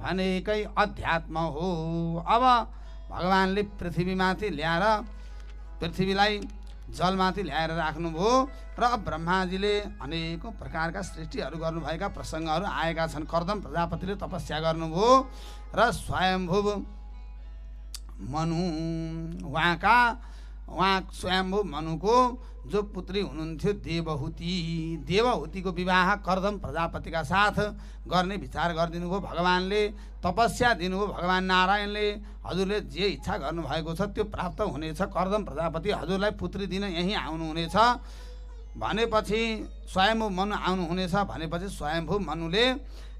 भनेकै अध्यात्म हो। अब भगवान्ले पृथ्वीमाथि ल्याएर पृथ्वीलाई जलमाथि ल्याएर राख्नुभयो र ब्रह्माजीले अनेकौँ प्रकारका सृष्टिहरू गर्नुभएका प्रसङ्गहरू आएका छन्। कर्दम प्रजापतिले तपस्या गर्नुभयो र स्वयम्भुव मनु। उहाँका उहाँ स्वयम्भू मनुको जो पुत्री हुनुहुन्थ्यो देवहुति। देवहुतिको विवाह कर्दम प्रजापतिका साथ गर्ने विचार गरिदिनु भयो भगवान्ले तपस्या दिनुभयो भगवान् नारायणले। हजुरले जे इच्छा गर्नुभएको छ त्यो प्राप्त हुनेछ। कर्दम प्रजापति हजुरलाई पुत्री दिन यहीँ आउनुहुनेछ। भनेपछि स्वयम्भू मनु आउनुहुनेछ। भनेपछि स्वयम्भू मनुले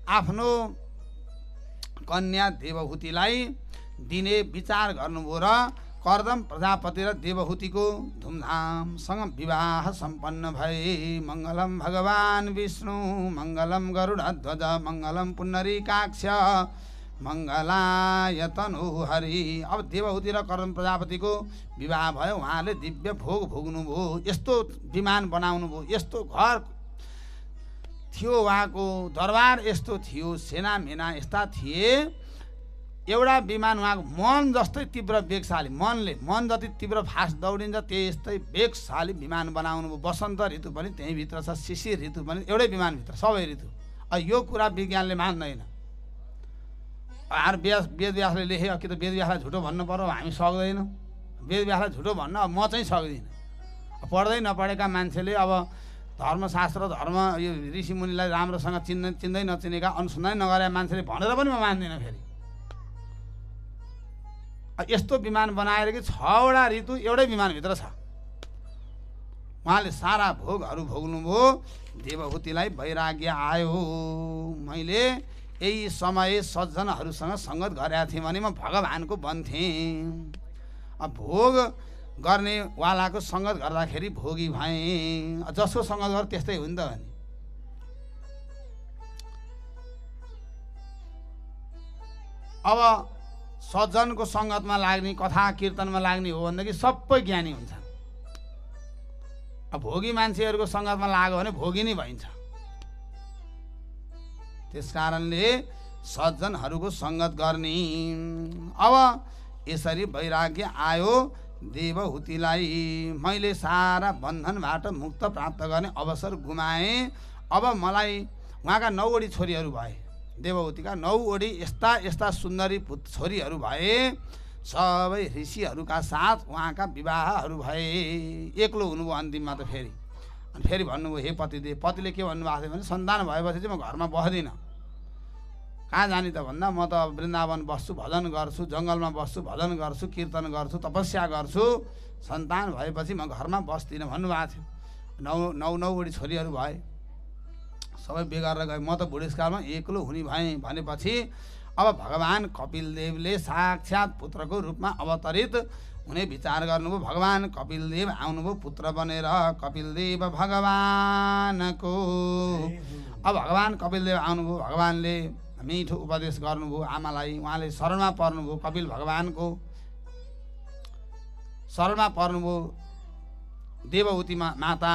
आफ्नो कन्या देवहुतिलाई दिने विचार गर्नुभयो र कर्दम प्रजापति र देवहुतिको धुमधामसँग विवाह सम्पन्न भए। मङ्गलम भगवान् विष्णु मङ्गलम गरुडध्वज मङ्गलम पुण्डरीकाक्ष मङ्गलाय तनु हरि। अब देवहुति र कर्दम प्रजापतिको विवाह भयो उहाँले दिव्य भोग भोग्नुभयो। यस्तो विमान बनाउनु भयो यस्तो घर थियो उहाँको दरबार यस्तो थियो सेना मेना यस्ता थिए एउटा विमान उहाँको मन जस्तै तीव्र वेगशाली मनले मन जति तीव्र फास्ट दौडिन्छ त्यस्तै वेगशाली विमान बनाउनु वसन्त ऋतु पनि त्यहीँभित्र छ शिशिर ऋतु पनि एउटै विमानभित्र सबै ऋतु। यो कुरा विज्ञानले मान्दैन। आर व्यास वेद व्यासले लेखे कि त वेद व्यासलाई झुटो भन्नु पऱ्यो हामी सक्दैनौँ। वेद व्यासलाई झुटो भन्न म चाहिँ सक्दिनँ। पढ्दै नपढेका मान्छेले अब धर्मशास्त्र धर्म यो ऋषिमुनिलाई राम्रोसँग चिन्दै चिन्दै नचिनेका अनुसन्धान नगरेका मान्छेले भनेर पनि म मान्दिनँ फेरि। यस्तो विमान बनाएर कि छवटा ऋतु एउटै विमानभित्र छ। उहाँले सारा भोगहरू भोग्नुभयो। देवभूतिलाई वैराग्य आयो। मैले यही समय सज्जनहरूसँग सङ्गत गरेका थिएँ भने म भगवान्को बन्थेँ भोग गर्नेवालाको सङ्गत गर्दाखेरि भोगी भएँ। जसको सङ्गत गर त्यस्तै हो नि त भने। अब सज्जनको सङ्गतमा लाग्ने कथा कीर्तनमा लाग्ने हो भनेदेखि सबै ज्ञानी हुन्छ अब भोगी मान्छेहरूको सङ्गतमा लाग्यो भने भोगी नै भइन्छ। त्यस कारणले सज्जनहरूको सङ्गत गर्ने। अब यसरी वैराग्य आयो देवहुतिलाई। मैले सारा बन्धनबाट मुक्त प्राप्त गर्ने अवसर गुमाएँ। अब मलाई उहाँका नौवटी छोरीहरू भए। देवहुतीका नौवटी यस्ता यस्ता सुन्दरी पुत छोरीहरू भए सबै ऋषिहरूका साथ उहाँका विवाहहरू भए। एक्लो हुनुभयो अन्तिममा त फेरि। अनि फेरि भन्नुभयो हे पतिदेव पतिले के भन्नुभएको थियो भने सन्तान भएपछि चाहिँ म घरमा बस्दिनँ। कहाँ जाने त भन्दा म त वृन्दावन बस्छु भजन गर्छु जङ्गलमा बस्छु भजन गर्छु कीर्तन गर्छु तपस्या गर्छु। सन्तान भएपछि म घरमा बस्दिनँ भन्नुभएको थियो। नौ नौ नौवटी छोरीहरू भए। सबै बिगारेर गए। म त बुढेसकालमा एक्लो हुने भएँ भनेपछि अब भगवान् कपिलदेवले साक्षात् पुत्रको रूपमा अवतरित हुने विचार गर्नुभयो। भगवान् कपिलदेव आउनुभयो पुत्र बनेर कपिलदेव भगवानको। अब भगवान् कपिलदेव आउनुभयो भगवान्ले मिठो उपदेश गर्नुभयो आमालाई उहाँले शरणमा पर्नुभयो कपिल भगवानको शरणमा पर्नुभयो देवहुतीमा माता।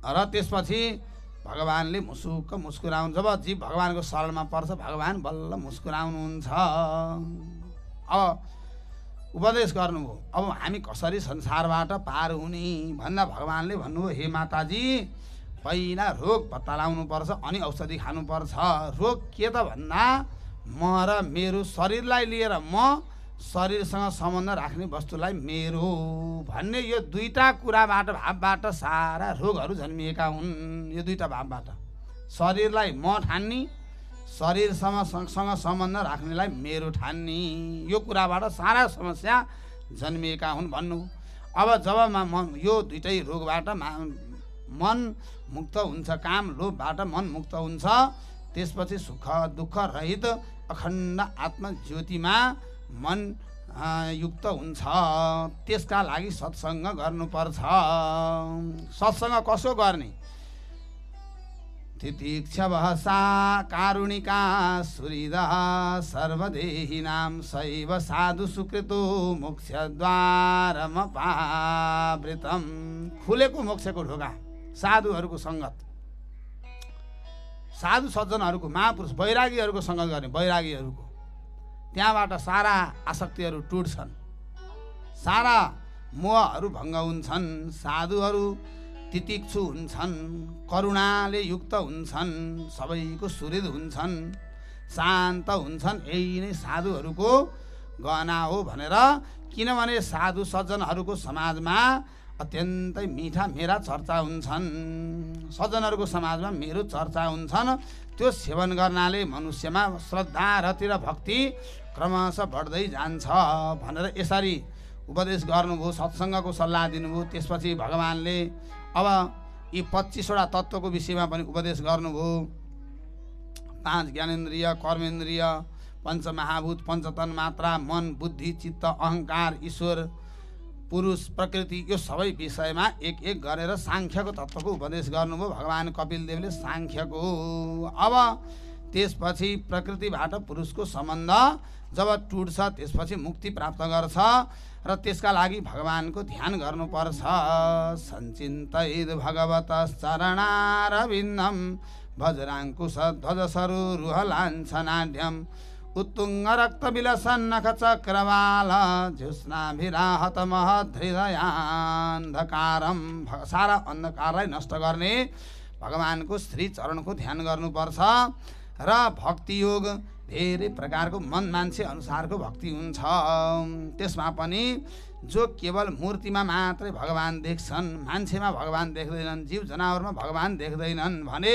र त्यसपछि भगवान्ले मुसुक्क मुस्कुराउनु जब जीव भगवान्को शरणमा पर्छ भगवान् बल्ल मुस्कुराउनुहुन्छ। अब उपदेश गर्नुभयो अब हामी कसरी संसारबाट पार हुने भन्दा भगवान्ले भन्नुभयो हे माताजी पहिला रोग पत्ता लगाउनुपर्छ अनि औषधि खानुपर्छ। रोग के त भन्दा म र मेरो शरीरलाई लिएर म शरीरसँग सम्बन्ध राख्ने वस्तुलाई मेरो भन्ने यो दुईवटा कुराबाट भावबाट सारा रोगहरू जन्मिएका हुन् यो दुईवटा भावबाट। शरीरलाई म ठान्ने शरीरसँग सँग सम्बन्ध राख्नेलाई मेरो ठान्ने यो कुराबाट सारा समस्या जन्मिएका हुन् भन्नु। अब जब म यो दुइटै रोगबाट मन मुक्त हुन्छ काम लोभबाट मन मुक्त हुन्छ त्यसपछि सुख दुःख रहित अखण्ड आत्मज्योतिमा मन युक्त हुन्छ। त्यसका लागि सत्सङ्ग गर्नुपर्छ। सत्सङ्ग कसो गर्ने? तितिक्षवः सा कारुणिका सुहृदः सर्वदेहिनां शैव साधु सुकृतो मोक्षद्वारमपावृतम। खुलेको मोक्षको ढोका साधुहरूको सङ्गत। साधु सज्जनहरूको महापुरुष वैरागीहरूको सङ्गत गर्ने वैरागीहरूको। त्यहाँबाट सारा आसक्तिहरू टुट्छन्। सारा मोहहरू भङ्ग हुन्छन् साधुहरू तितिक्षु हुन्छन् करुणाले युक्त हुन्छन् सबैको सुहृद हुन्छन् शान्त हुन्छन्। यही नै साधुहरूको गहना हो भनेर किनभने साधु सज्जनहरूको समाजमा अत्यन्तै मिठा मेरा चर्चा हुन्छन्। सज्जनहरूको समाजमा मेरो चर्चा हुन्छन्। त्यो सेवन गर्नाले मनुष्यमा श्रद्धा रति र भक्ति क्रमशः बढ्दै जान्छ भनेर यसरी उपदेश गर्नुभयो सत्सङ्गको सल्लाह दिनुभयो। त्यसपछि भगवान्ले अब यी पच्चिसवटा तत्त्वको विषयमा पनि उपदेश गर्नुभयो। पाँच ज्ञानेन्द्रिय कर्मेन्द्रिय पञ्चमहाभूत पञ्चतन मात्रा मन बुद्धि चित्त अहङ्कार ईश्वर पुरुष प्रकृति यो सबै विषयमा एक एक गरेर साङ्ख्यको तत्त्वको उपदेश गर्नुभयो। भगवान् कपिलदेवले साङ्ख्यको अब त्यसपछि प्रकृतिबाट पुरुषको सम्बन्ध जब टुट्छ त्यसपछि मुक्ति प्राप्त गर्छ र त्यसका लागि भगवान्को ध्यान गर्नुपर्छ। सञ्चिन्तैद भगवत चरणारविन्दम भजराङ्कुश ध्वज सरु रुहलाञ्छनाढ्यम उत्तुङ्ग रक्त विलसन्नख चक्रवाल झुस्नाभिराहत महधृदयान्धकारम सारा अन्धकारलाई नष्ट गर्ने भगवान्को श्री चरणको ध्यान गर्नुपर्छ। र भक्ति योग धेरै प्रकारको मन मान्छे अनुसारको भक्ति हुन्छ। त्यसमा पनि जो केवल मूर्तिमा मात्रै भगवान् देख्छन् मान्छेमा भगवान् देख्दैनन् जीव जनावरमा भगवान् देख्दैनन् भने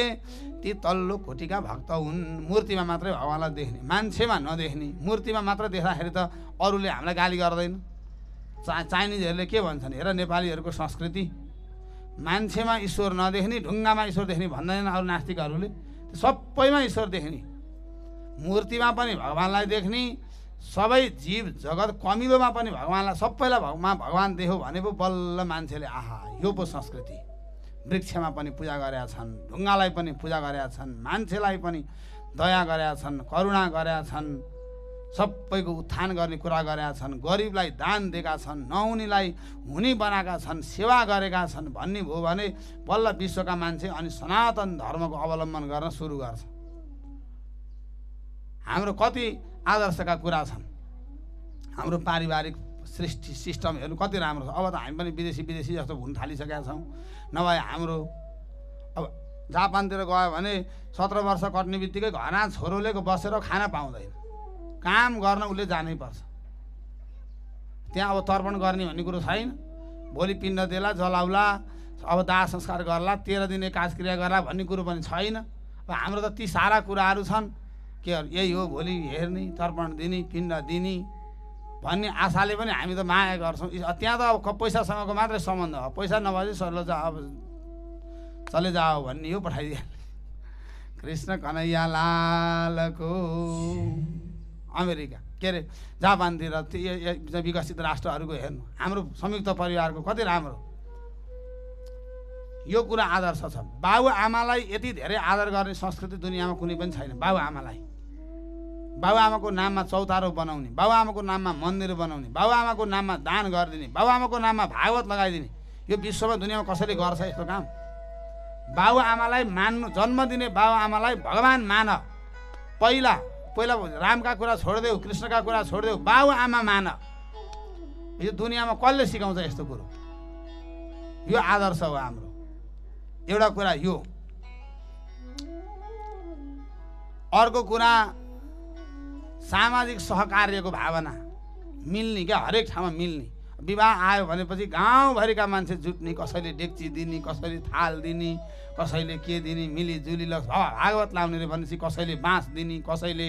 ती तल्लो कोटिका भक्त हुन्। मूर्तिमा मात्रै भगवान्लाई देख्ने मान्छेमा नदेख्ने मूर्तिमा मात्र देख्दाखेरि त अरूले हामीलाई गाली गर्दैन। चा चाइनिजहरूले के भन्छन् हेर नेपालीहरूको संस्कृति। मान्छेमा ईश्वर नदेख्ने ढुङ्गामा ईश्वर देख्ने भन्दैनन् अरू नास्तिकहरूले। सबैमा ईश्वर देख्ने। मूर्तिमा पनि भगवान्लाई देख्ने। सबै जीव जगत कमिलोमा पनि भगवान्लाई सबैलाई भगमा भगवान् देख्यो भने पो बल्ल मान्छेले आहा यो पो संस्कृति। वृक्षमा पनि पूजा गरेका छन् ढुङ्गालाई पनि पूजा गरेका छन् मान्छेलाई पनि दया गरेका छन् करुणा गरेका छन्। सबैको उत्थान गर्ने कुरा गरेका छन् गरिबलाई दान दिएका छन् नहुनेलाई हुने बनाएका छन् सेवा गरेका छन् भन्ने भयो भने बल्ल विश्वका मान्छे अनि सनातन धर्मको अवलम्बन गर्न सुरु गर्छ। हाम्रो कति आदर्शका कुरा छन्। हाम्रो पारिवारिक सृष्टि सिस्टमहरू कति राम्रो छ। अब त हामी पनि विदेशी विदेशी जस्तो हुन थालिसकेका छौँ। नभए हाम्रो अब जापानतिर गयो भने सत्र वर्ष कट्ने बित्तिकै घना छोरोले बसेर खाना पाउँदैन। काम गर्न उसले जानै पर्छ। त्यहाँ अब तर्पण गर्ने भन्ने कुरो छैन। भोलि पिण्ड देला जलाउला अब दाह संस्कार गर्ला तेह्र दिन एकाश क्रिया गर्ला भन्ने कुरो पनि छैन। अब हाम्रो त ती सारा कुराहरू छन्। के यही हो भोलि हेर्ने तर्पण दिने पिण्ड दिने भन्ने आशाले पनि हामी त माया गर्छौँ। त्यहाँ त अब पैसासँगको मात्रै सम्बन्ध हो। पैसा नभए सल्लो जा अब चले जाओ भन्ने हो पठाइदिए कृष्ण कन्हैया लालको अमेरिका। के अरे जापानतिर विकसित राष्ट्रहरूको हेर्नु। हाम्रो संयुक्त परिवारको कति राम्रो। यो कुरा आदर्श छ। बाबु आमालाई यति धेरै आदर गर्ने संस्कृति दुनियाँमा कुनै पनि छैन। बाबु आमालाई। बाबुआमाको नाममा चौतारो बनाउने। बाबुआमाको नाममा मन्दिर बनाउने। बाबुआमाको नाममा दान गरिदिने। बाबुआमाको नाममा भागवत लगाइदिने। यो विश्वमा दुनियाँमा कसैले गर्छ यस्तो काम? बाबुआमालाई मान्नु जन्म दिने बाबुआमालाई भगवान् मान। पहिला पहिला रामका कुरा छोडिदेऊ कृष्णका कुरा छोडिदेऊ बाबुआमा मान। यो दुनियाँमा कसले सिकाउँछ यस्तो कुरो? यो आदर्श हो हाम्रो। एउटा कुरा यो। अर्को कुरा सामाजिक सहकार्यको भावना। मिल्ने क्या? हरेक ठाउँमा मिल्ने। विवाह आयो भनेपछि गाउँभरिका मान्छे जुट्ने कसैले डेक्ची दिने कसैले थाल दिने कसैले के दिने मिलिजुली ल भागवत लाउने रे भनेपछि कसैले बाँस दिने कसैले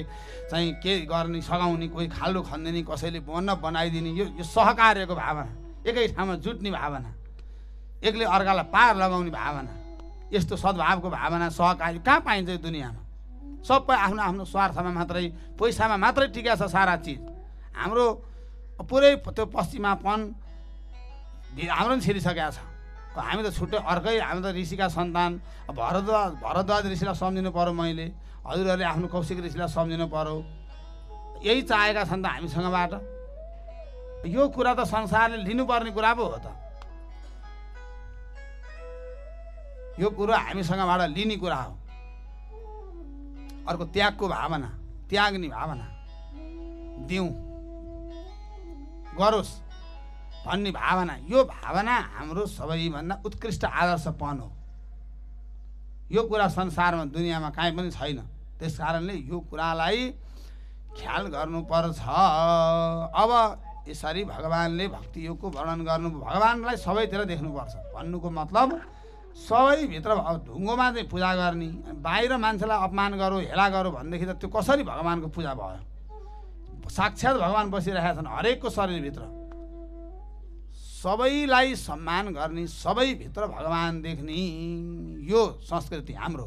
चाहिँ के गर्ने सघाउने कोही खाल्डो खनिदिने कसैले बन्न बनाइदिने यो यो सहकार्यको भावना। एकै ठाउँमा जुट्ने भावना। एकले अर्कालाई पार लगाउने भावना। यस्तो सद्भावको भावना सहकार्य कहाँ पाइन्छ यो दुनियाँमा? सबै आफ्नो आफ्नो स्वार्थमा मात्रै पैसामा मात्रै टिका छ सारा चिज। हाम्रो पुरै त्यो पश्चिमापन हाम्रो पनि छिरिसकेको छ। हामी त छुट्टै अर्कै हामी त ऋषिका सन्तान। भरद्वाज भरद्वाज ऋषिलाई सम्झिनु पऱ्यो मैले। हजुरहरूले आफ्नो कौशिक ऋषिलाई सम्झिनु पऱ्यो यही चाहेका छन् त हामीसँगबाट। यो कुरा त संसारले लिनुपर्ने कुरा पो हो त। यो कुरो हामीसँगबाट लिने कुरा हो। अर्को त्यागको भावना त्याग्ने भावना। दिउँ। गरोस्। भन्ने भावना यो भावना हाम्रो सबैभन्दा उत्कृष्ट आदर्शपन हो। यो कुरा संसारमा दुनियाँमा काहीँ पनि छैन। त्यस कारणले यो कुरालाई ख्याल गर्नुपर्छ। अब यसरी भगवान्ले भक्ति योगको वर्णन गर्नु भगवान्लाई सबैतिर देख्नुपर्छ। भन्नुको मतलब सबैभित्र ढुङ्गोमा चाहिँ पूजा गर्ने बाहिर मान्छेलाई अपमान गरौँ हेला गरौँ भनेदेखि त त्यो कसरी भगवान्को पूजा भयो? साक्षात् भगवान् बसिरहेका छन् हरेकको शरीरभित्र। सबैलाई सम्मान गर्ने सबैभित्र भगवान् देख्ने यो संस्कृति हाम्रो।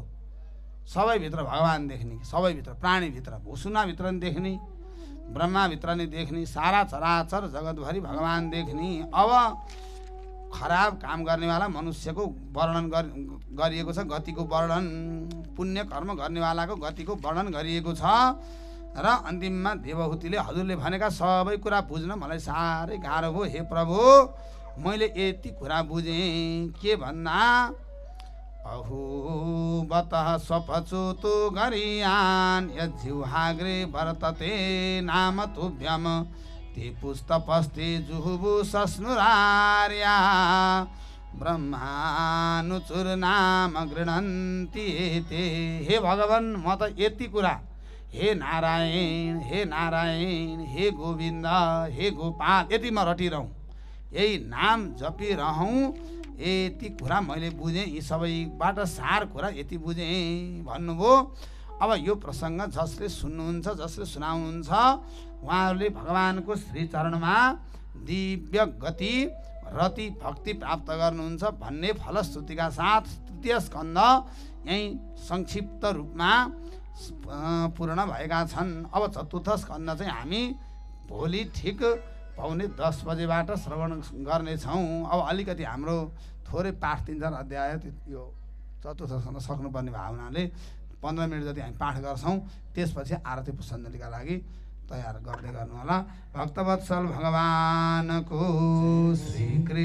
सबैभित्र भगवान् देख्ने सबैभित्र प्राणीभित्र भुसुनाभित्र नि देख्ने ब्रह्माभित्र नि देख्ने सारा चराचर जगतभरि भगवान् देख्ने अब खराब काम गर्नेवाला मनुष्यको वर्णन गरि गरिएको छ गतिको वर्णन पुण्य कर्म गर्नेवालाको गतिको वर्णन गरिएको छ। र अन्तिममा देवहुतीले हजुरले भनेका सबै कुरा बुझ्न मलाई साह्रै गाह्रो भयो। हे प्रभु मैले यति कुरा बुझेँ के भन्दा अहु बत स्वपचुतु गरियान यज्जिह्वाग्रे वर्तते नाम तुभ्यम ते पुस्तपस्ते जुहुबु सस्नुरार्या। ब्रह्मानुचुर नाम गृह्णन्ति एते। हे भगवान् म त यति कुरा हे नारायण हे नारायण हे गोविन्द हे गोपाल यति म रटिरहँ। यही नाम जपिरहँ यति कुरा मैले बुझेँ यी सबैबाट सार कुरा यति बुझेँ। भन्नुभयो। अब यो प्रसङ्ग जसले सुन्नुहुन्छ जसले सुनाउनुहुन्छ उहाँहरूले भगवान्को श्रीचरणमा दिव्य गति रति भक्ति प्राप्त गर्नुहुन्छ भन्ने फलश्रुतिका साथ तृतीय स्कन्द यहीँ संक्षिप्त रूपमा पूर्ण भएका छन्। अब चतुर्थ स्कन्द चाहिँ हामी भोलि ठिक पाउने दस बजेबाट श्रवण गर्नेछौँ। अब अलिकति हाम्रो थोरै पाठ तिन चार अध्याय यो चतुर्थ स्कन्द सक्नुपर्ने भावनाले पन्ध्र मिनट जति हामी पाठ गर्छौँ त्यसपछि आरती पुष्पाञ्जलीका लागि तयार गर्दै गर्नु होला भक्तवत्सल भगवानको श्रीकृष्ण